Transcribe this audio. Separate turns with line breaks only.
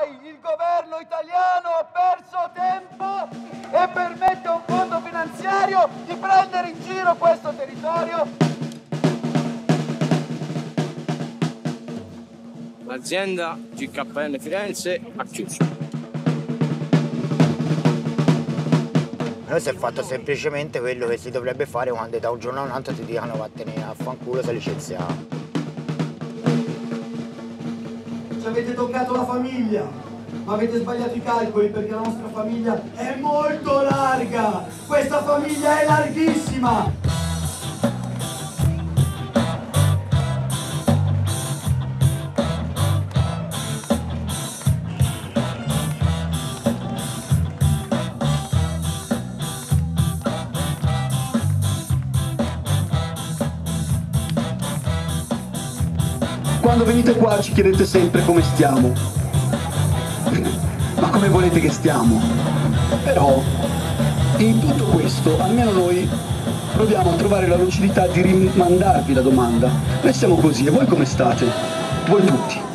mai il governo italiano ha perso tempo e permette a un fondo finanziario di prendere in giro questo territorio?
L'azienda GKN Firenze ha chiuso.
Noi si è fatto semplicemente quello che si dovrebbe fare quando da un giorno a un altro ti dicono vattene a fanculo sei licenziato.
Avete toccato la famiglia, ma avete sbagliato i calcoli perché la nostra famiglia è molto larga. Questa famiglia è larghissima.
Quando venite qua ci chiedete sempre come stiamo. Ma come volete che stiamo? Però in tutto questo, almeno noi proviamo a trovare la lucidità di rimandarvi la domanda. Noi siamo così, e voi come state? Voi tutti.